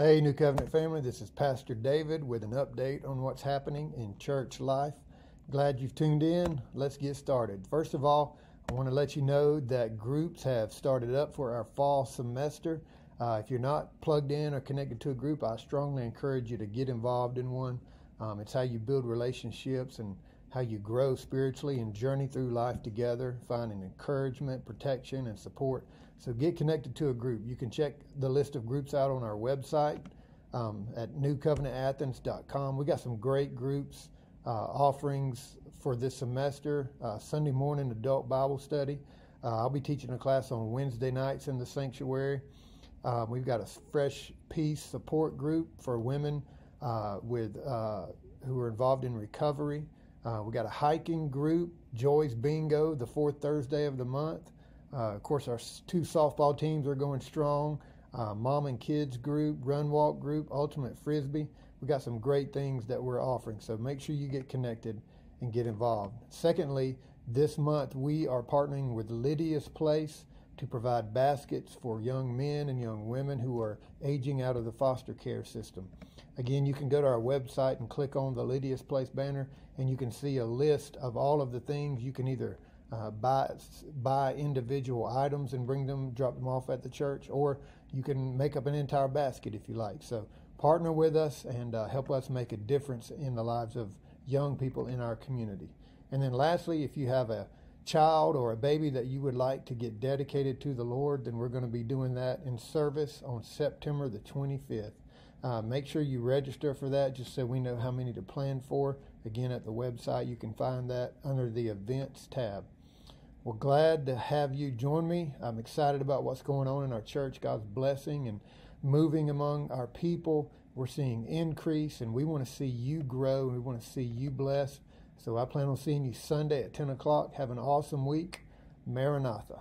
Hey, New Covenant family, this is Pastor David with an update on what's happening in church life. Glad you've tuned in. Let's get started. First of all, I want to let you know that groups have started up for our fall semester. Uh, if you're not plugged in or connected to a group, I strongly encourage you to get involved in one. Um, it's how you build relationships and how you grow spiritually and journey through life together, finding encouragement, protection, and support. So get connected to a group. You can check the list of groups out on our website um, at newcovenantathens.com. We got some great groups uh, offerings for this semester. Uh, Sunday morning adult Bible study. Uh, I'll be teaching a class on Wednesday nights in the sanctuary. Uh, we've got a fresh peace support group for women uh, with uh, who are involved in recovery. We got a hiking group, Joy's Bingo, the fourth Thursday of the month. Uh, of course, our two softball teams are going strong. Uh, mom and kids group, run walk group, ultimate frisbee. We got some great things that we're offering. So make sure you get connected and get involved. Secondly, this month we are partnering with Lydia's Place to provide baskets for young men and young women who are aging out of the foster care system. Again, you can go to our website and click on the Lydia's Place banner, and you can see a list of all of the things you can either uh, buy buy individual items and bring them, drop them off at the church, or you can make up an entire basket if you like. So partner with us and uh, help us make a difference in the lives of young people in our community. And then lastly, if you have a child or a baby that you would like to get dedicated to the Lord, then we're going to be doing that in service on September the 25th. Uh, make sure you register for that just so we know how many to plan for. Again, at the website, you can find that under the events tab. We're glad to have you join me. I'm excited about what's going on in our church, God's blessing and moving among our people. We're seeing increase, and we want to see you grow, we want to see you blessed. So I plan on seeing you Sunday at 10 o'clock. Have an awesome week. Maranatha.